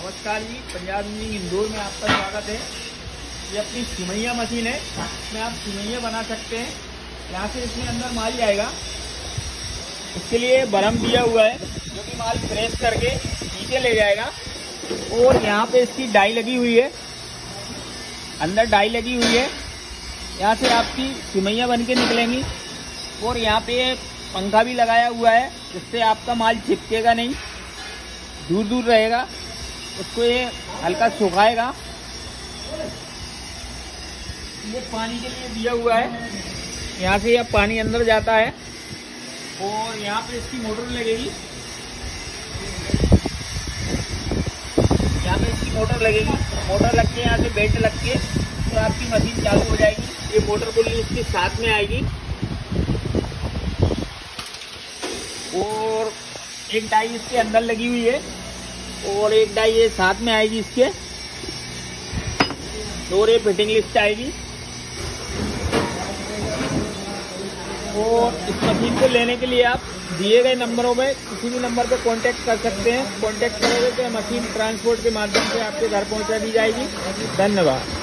नमस्कार जी, पंजाब इंजीनियरिंग इंदौर में आपका स्वागत है। ये अपनी सिमैया मशीन है, इसमें आप सिमैया बना सकते हैं। यहाँ से इसमें अंदर माल जाएगा। इसके लिए बरम दिया हुआ है, जो कि माल प्रेस करके नीचे ले जाएगा। और यहाँ पे इसकी डाई लगी हुई है। अंदर डाई लगी हुई है। यहाँ से आपकी सिमैया बन के निकलेंगी। और यहाँ पे पंखा भी लगाया हुआ है, जिससे आपका माल चिपकेगा नहीं दूर दूर रहेगा। उसको ये हल्का सुखाएगा। ये पानी के लिए दिया हुआ है। यहाँ से यह पानी अंदर जाता है और यहाँ पे इसकी मोटर लगेगी। यहाँ पे इसकी मोटर लगेगी। मोटर लग के यहाँ से बेल्ट लग के तो आपकी मशीन चालू हो जाएगी। ये मोटर पुल्ली इसके साथ में आएगी। और एक डाई इसके अंदर लगी हुई है। और एक डाई ये साथ में आएगी इसके। और ये फिटिंग लिस्ट आएगी। और इस मशीन को लेने के लिए आप दिए गए नंबरों में किसी भी नंबर पर कांटेक्ट कर सकते हैं। कांटेक्ट करोगे तो मशीन ट्रांसपोर्ट के माध्यम से आपके घर पहुँचा दी जाएगी। धन्यवाद।